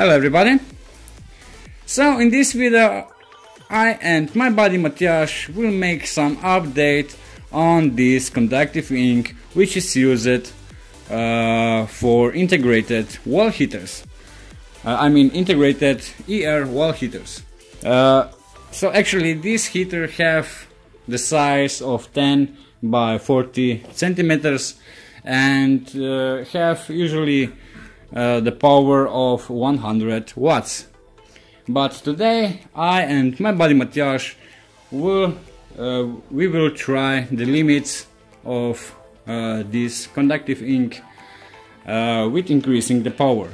Hello everybody! So in this video I and my buddy Matias will make some update on this conductive ink which is used uh, for integrated wall heaters. Uh, I mean integrated ER wall heaters. Uh, so actually this heater have the size of 10 by 40 centimeters and uh, have usually uh, the power of 100 watts. But today I and my buddy Matias will uh, we will try the limits of uh, this conductive ink uh, with increasing the power.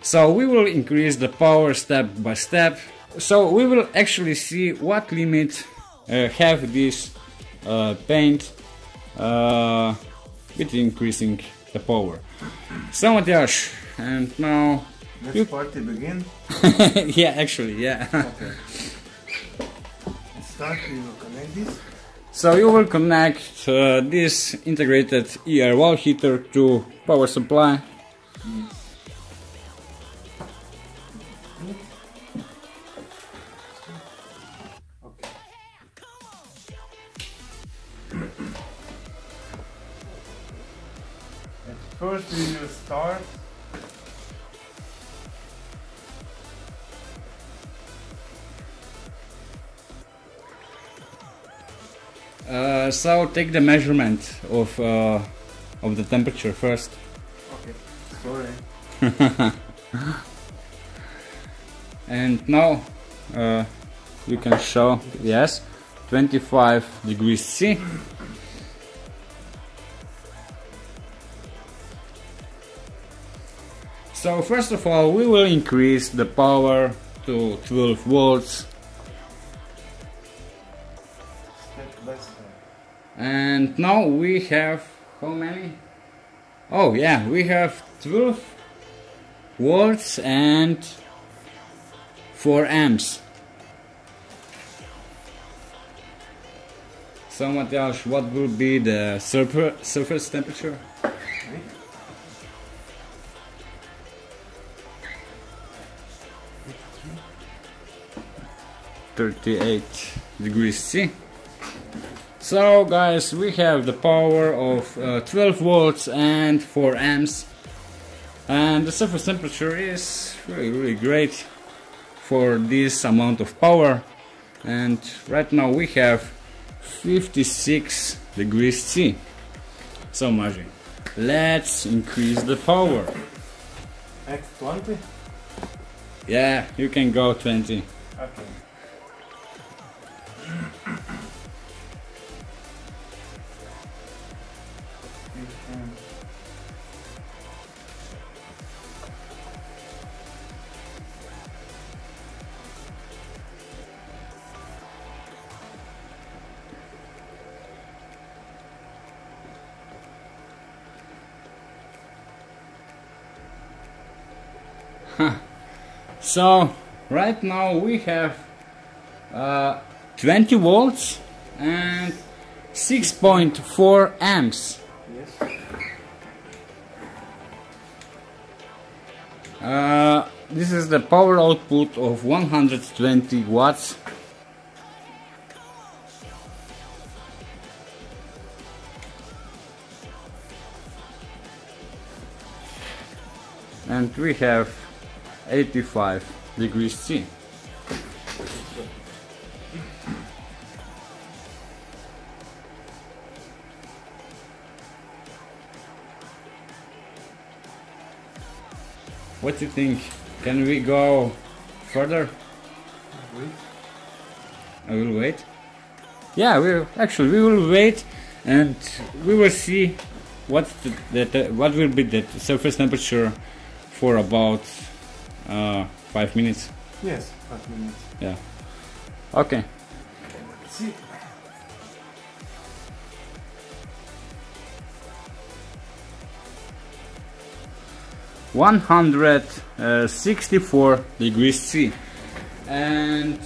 So we will increase the power step by step. So we will actually see what limit uh, have this paint with increasing the power. So Matias, and now Let's You- party begin. yeah, actually, yeah. Okay. Start. We will connect this. so you will connect uh, this integrated ER wall heater to power supply. Okay. At first we will start. Uh, so take the measurement of uh, of the temperature first. Okay. Sorry. And now uh, you can show yes, 25 degrees C. So first of all, we will increase the power to 12 volts And now we have how many? Oh yeah, we have 12 volts and 4 amps. So Matias, what will be the surfa- surface temperature? Thirty-eight degrees C. So guys, we have the power of uh, 12 volts and 4 amps and the surface temperature is really really great for this amount of power and right now we have 56 degrees C. So Maji, let's increase the power. At 20? Yeah, you can go 20. Okay. So right now we have uh, 20 volts and 6.4 amps. Yes. Uh, this is the power output of 120 watts. And we have 85 degrees C. What do you think? Can we go further? Wait. I will wait. Yeah, we actually we will wait, and we will see what the, the, what will be the surface temperature for about uh, five minutes. Yes, five minutes. Yeah. Okay. See. One hundred sixty-four degrees C, and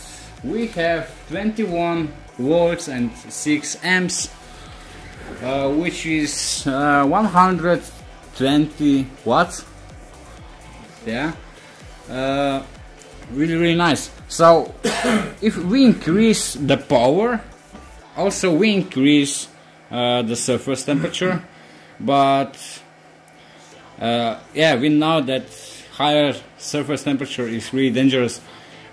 we have twenty-one volts and six amps, uh, which is uh, one hundred twenty watts. Yeah. Uh, really really nice. So if we increase the power also we increase uh, the surface temperature but uh, yeah we know that higher surface temperature is really dangerous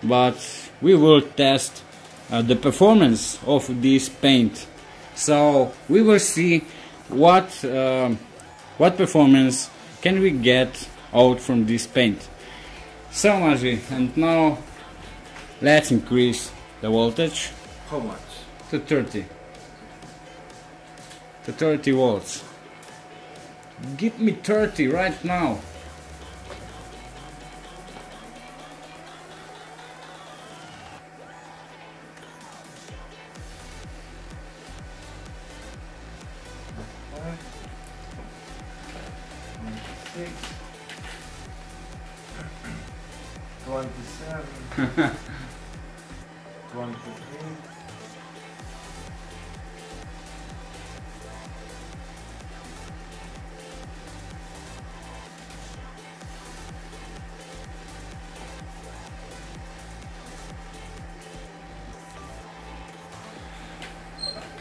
but we will test uh, the performance of this paint. So we will see what uh, what performance can we get out from this paint so Maji and now let's increase the voltage How much? to 30 to 30 volts. Give me 30 right now Twenty-seven.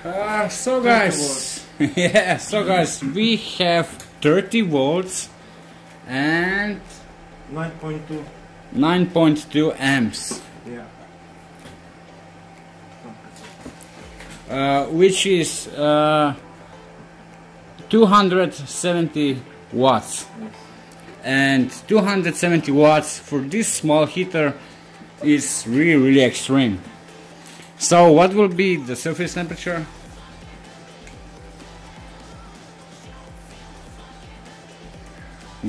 Uh, so guys, yeah, so guys, we have 30 volts and Nine point two. 9.2 amps, Yeah. uh, which is uh, 270 watts. Yes. And 270 watts for this small heater is really, really extreme. So, what will be the surface temperature?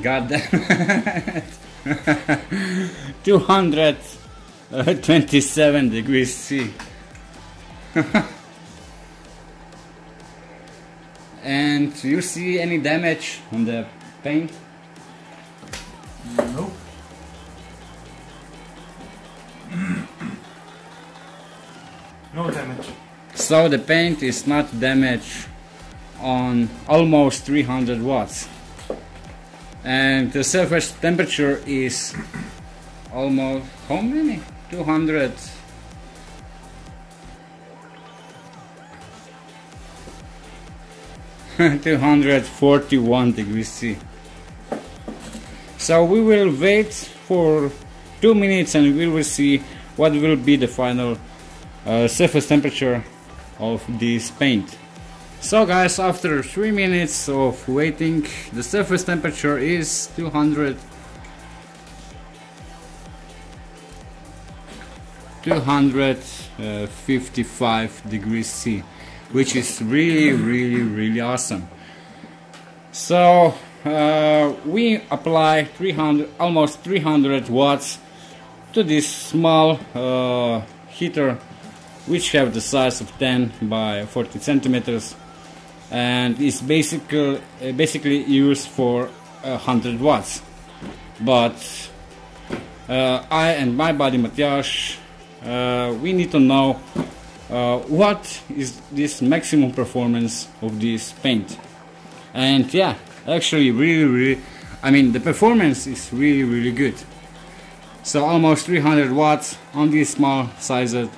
God damn it. 227 degrees C. and do you see any damage on the paint? Nope. no damage. So the paint is not damaged on almost 300 watts. And the surface temperature is almost how many? 200 241 degrees C. So we will wait for two minutes and we will see what will be the final uh, surface temperature of this paint. So guys, after 3 minutes of waiting, the surface temperature is 200 255 degrees C, which is really, really, really awesome. So uh, we apply 300, almost 300 watts to this small uh, heater which have the size of 10 by 40 centimeters and it's basically uh, basically used for 100 watts. But uh, I and my buddy Matthias uh, we need to know uh, what is this maximum performance of this paint? And yeah actually really really I mean the performance is really really good. So almost 300 watts on this small sized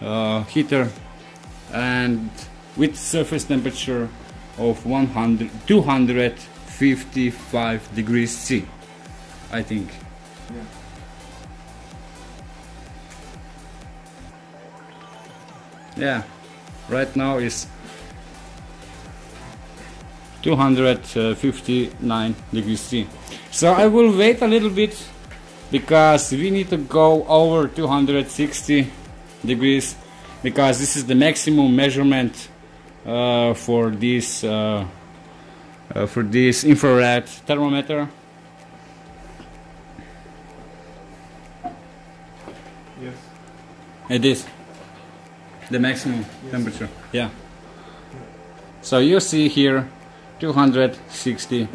uh, heater. And with surface temperature of 100 255 degrees C I think. Yeah. yeah. Right now is 259 degrees C. So I will wait a little bit because we need to go over 260 degrees because this is the maximum measurement for this uh, uh, for this infrared thermometer. Yes. it is the maximum Yes. temperature. Yeah. So you see here 260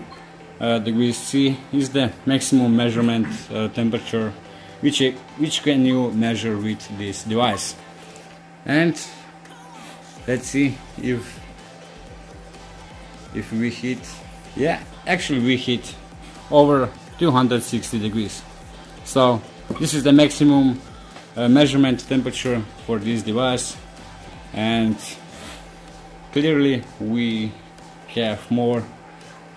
uh, degrees C is the maximum measurement uh, temperature which which can you measure with this device? And let's see if if we hit yeah actually we hit over 260 degrees. So this is the maximum uh, measurement temperature for this device. And clearly we have more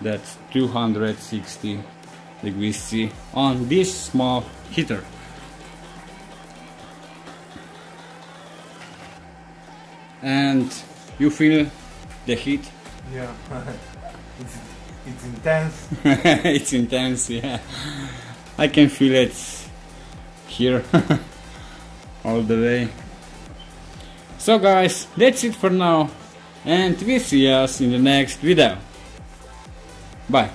than 260 degrees C on this small heater and you feel the heat. Yeah. it's, it's intense. it's intense yeah. I can feel it here all the way. So guys that's it for now and we see us in the next video. Bye